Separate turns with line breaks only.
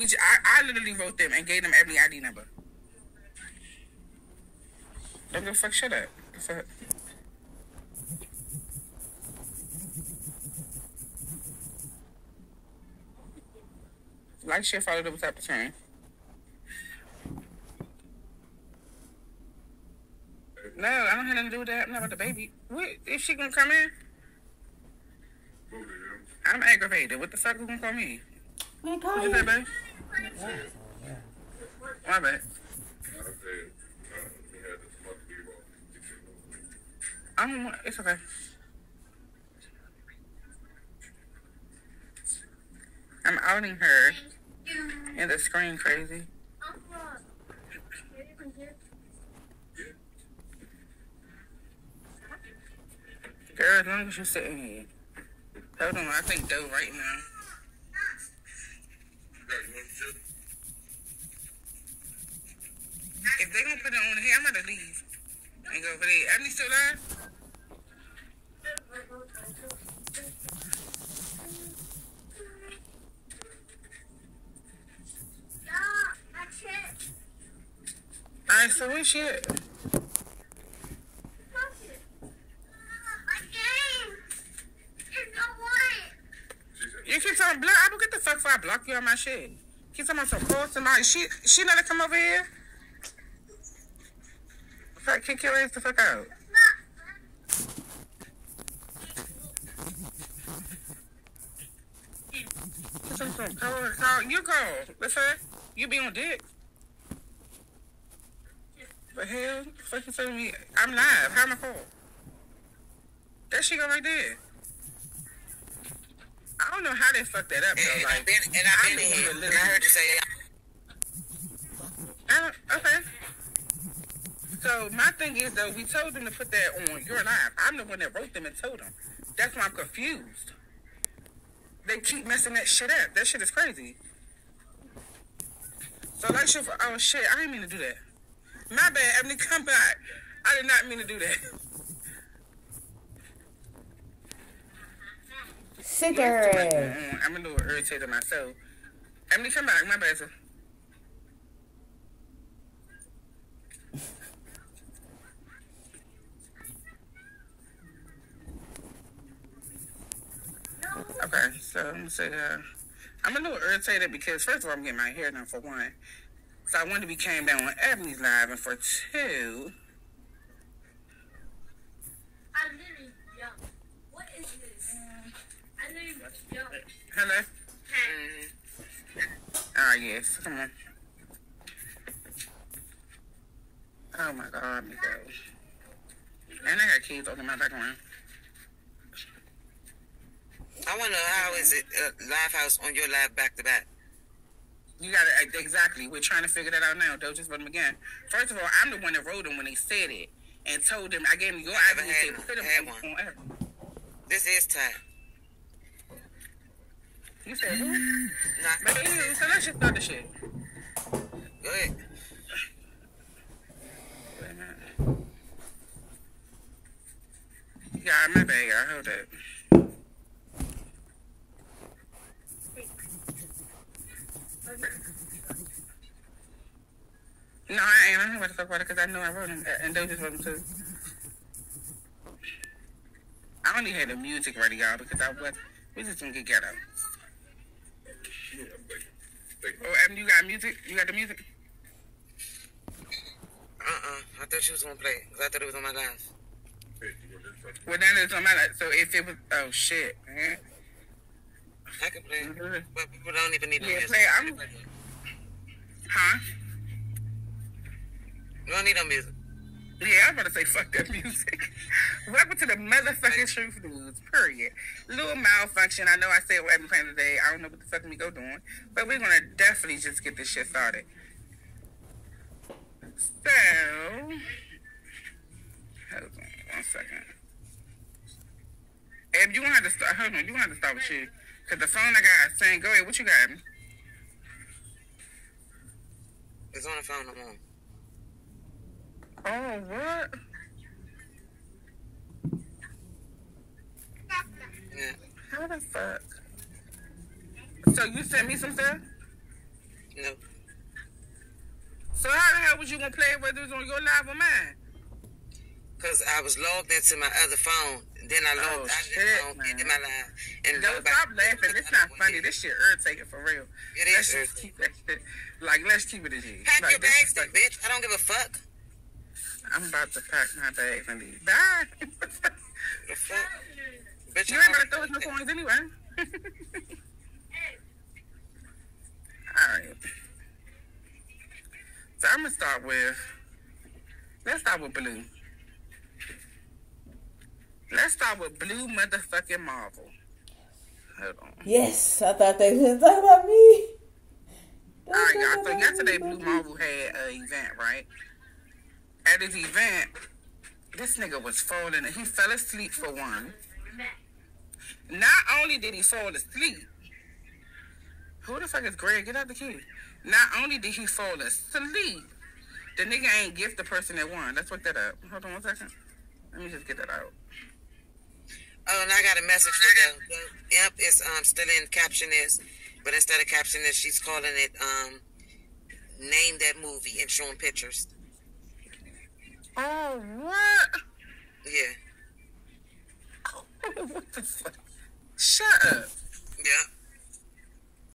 We, j- I, I literally wrote them and gave them every ID number. Don't give a fuck. Shut up. The fuck? Like, share, follow, double tap to turn. No, I don't have nothing to do with that. I'm not about the baby. What? Is she gonna come in? I'm aggravated. What the fuck is gonna call me?
Man, call
What you
you.
say, babe? My bad. I don't want. It's okay. I'm outing her in the screen crazy. Girl, as long as you're sitting here. Hold on, I think Doe right now. Put it on here, I'm gonna leave and go over there. Emily still there? Alright, so where's she at? You keep talking block. I don't get the fuck if I block you on my shit. Keep talking about some call somebody. She she let her come over here. Fuck, kick your ass the fuck out. Some- some- Call, call, you call. Let's you be on dick. The hell? Fuck you telling me? I'm live. How am I call? That shit go right there. I don't know how they fucked that up
And,
though.
and
Like,
I've been, and I've
I
been
mean,
here, and I heard you say,
I don't- okay. So my thing is though, we told them to put that on your live. I'm the one that wrote them and told them. That's why I'm confused. They keep messing that shit up. That shit is crazy. So like shit for oh shit, I didn't mean to do that. My bad, Ebony, come back. I did not mean to do that.
Sick her ass.
Mm, I'm a little irritated myself. Emily, come back. My bad. sir. Okay, so I'm gonna say uh, I'm a little irritated because first of all I'm getting my hair done for one. So I wanted to be came down on Ebony's live and for two,
I literally jumped. What is this? I literally jumped.
hello.
mm,
Ah yes, come on. Oh my god, me go. And I got kids over my background.
I wonder how is it uh, live house on your live back to back?
You got to exactly. We're trying to figure that out now. Don't just run them again. First of all, I'm the one that wrote them when they said it and told them. I gave them your
I had.
Put
Had
on,
one.
on
This is time.
You said who?
Nah,
But anyway, so let's just start the shit.
go ahead.
Wait a minute. Yeah, my bad. I heard that. No, I ain't. I don't know what to talk about it because I know I wrote them, and those just wrote them too. I only had the music ready, y'all, because I was. We just gonna get ghetto. Oh, Em, you got music? You got the music?
Uh-uh. I thought she was going to play it 'cause I thought it was on my live.
Well, then it's on my life. So if it was, oh shit, man.
I can play it,
Mhm.
but people don't even need no
Yeah, play. I'm- Huh?
You don't need no music.
Yeah, I'm about to say fuck that music. Welcome to the motherfucking truth news, period. Little malfunction. I know I said what I'm playing today. I don't know what the fuck we go doing. But we're gonna definitely just get this shit started. So hold on one second. Eb, you want to start hold on, you want to start with you. Cause the phone I got saying, go ahead, what you got?
It's on the phone I'm on.
Oh, what?
Yeah.
How the fuck? So you sent me some stuff?
No.
So how the hell was you gonna play it whether it was on your live or mine?
Because I was logged into my other phone. Then I
Oh,
logged out of
shit,
phone
man.
into my live. And
stop laughing. It's not funny. This shit irritating for real.
It
Let's
is
just keep that shit. Like, let's keep it as is.
Pack
Like,
your bags,
like-
bitch. I don't give a fuck.
I'm about to pack my bags and leave. Bye.
The fuck? Bitch,
you ain't about to throw us no
did that.
coins anyway. Alright. So I'm gonna start with let's start with blue. Let's start with blue motherfucking Marvel. Hold on.
Yes, I thought they was talking about me.
Alright,
talking
y'all. So yesterday Blue Marvel had an event, right? At his event, this nigga was falling. He fell asleep for one. Not only did he fall asleep, who the fuck is Greg? Get out the key. Not only did he fall asleep, the nigga ain't gift the person that won. Let's look that up. Hold on one second. Let me just get that out.
Oh, and I got a message for the, imp is um still in caption is, but instead of caption is she's calling it um name that movie and showing pictures.
Oh, what?
Yeah.
Shut up. Yeah.